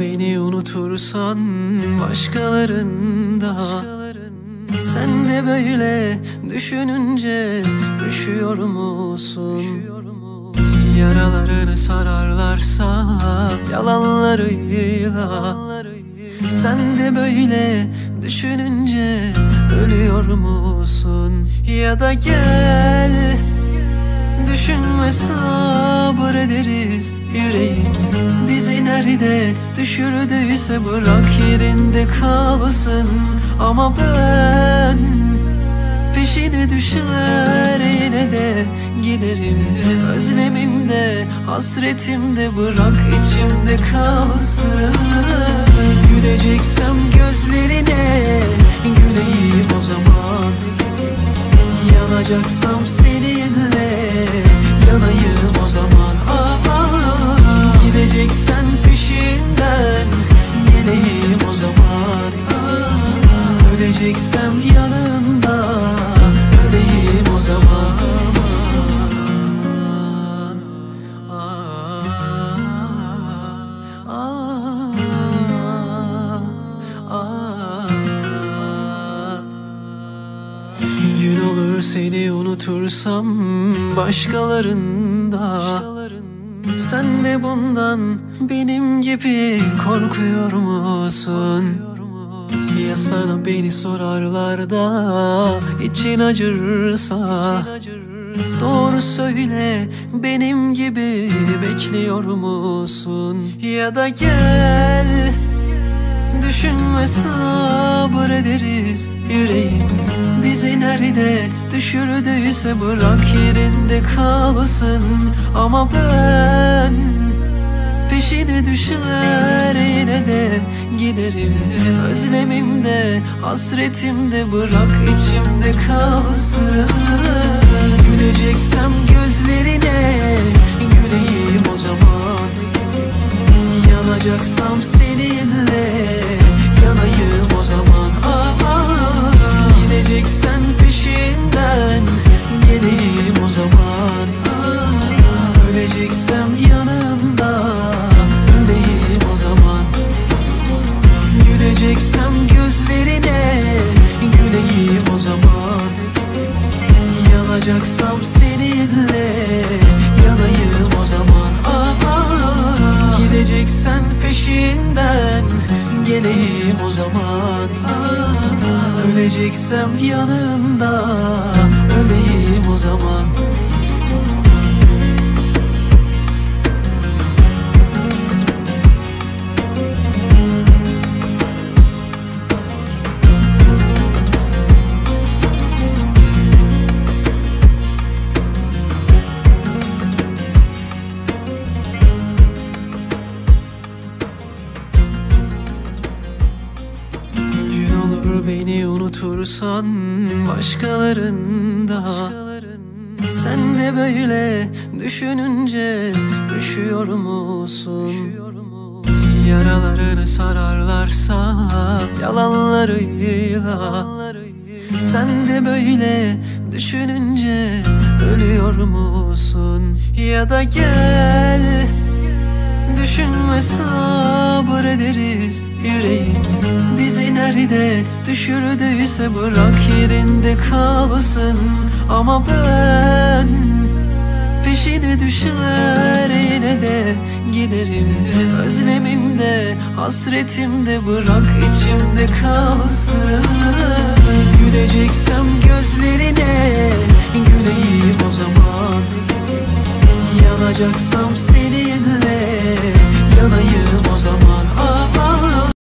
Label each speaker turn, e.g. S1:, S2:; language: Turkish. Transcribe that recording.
S1: beni unutursan başkalarında Sen de böyle düşününce üşüyor musun? Yaralarını sararlarsa yalanlarıyla Sen de böyle düşününce ölüyor musun? Ya da gel Düşünme sabır ederiz yüreğim. Bizi nerede düşürdüyse bırak yerinde kalsın. Ama ben peşine düşer yine de giderim. Özlemimde hasretimde bırak içimde kalsın. Güleceksem gözlerine güleyim o zaman. Yanacaksam Öleceksem yanında öleyim o zaman ah, ah, ah. Gün olur seni unutursam başkalarında Sen de bundan benim gibi korkuyor musun? Ya sana beni sorarlar da için acırsa? Doğru söyle benim gibi bekliyor musun? Ya da gel Düşünme sabır ederiz. Yüreğim Bizi nerede düşürdüyse bırak yerinde kalsın. Ama ben peşine düşer giderim Özlemimde hasretimde bırak içimde kalsın Güleceksem gözlerine güleyim o zaman. Yanacaksam seninle yanayım o zaman. Ah, ah, Gideceksen peşinden geleyim o zaman. Ah, Öleceksem yanında öleyim o zaman beni unutursan başkalarında Sen de böyle düşününce üşüyor musun? Yaralarını sararlarsa yalanlarıyla Sen de böyle düşününce ölüyor musun? Ya da gel Düşünme sabır ederiz yüreğim. Bizi nerede düşürdüyse bırak yerinde kalsın. Ama ben peşine düşer yine de giderim. Özlemimde hasretimde bırak içimde kalsın. Güleceksem gözlerine güleyim o zaman Yanacaksam seninle yanayım o zaman